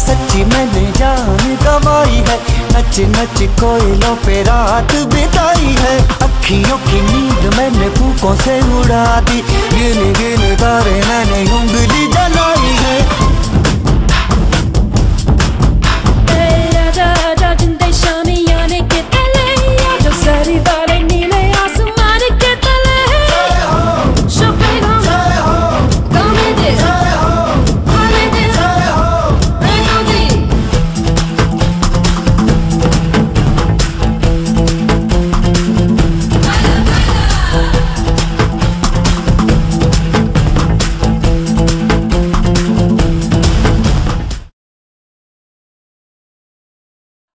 सच्ची मैंने जान गवाई है। नच नच कोयलों पे रात बिताई है। अखियों की नींद मैंने फूकों से उड़ा दी। गिन गिन तारे मैंने